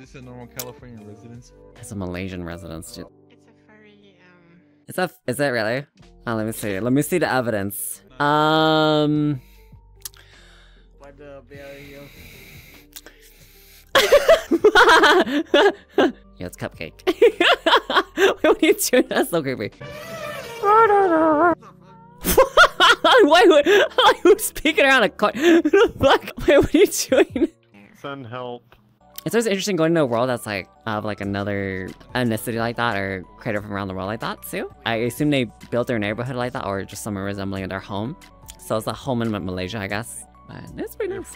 this a normal California residence? It's a Malaysian residence, dude. It's a very um. Is that is that really? Oh, let me see. Let me see the evidence. Um. What the barrier? yeah, it's cupcake. Wait, what are you doing? That's so creepy. Why would like who's speaking around a car? Who the fuck? Wait, what are you doing? Send help. It's always interesting going to a world that's like of like another ethnicity like that or created from around the world like that too. I assume they built their neighborhood like that or just somewhere resembling their home. So it's a home in Malaysia, I guess. But it's pretty nice.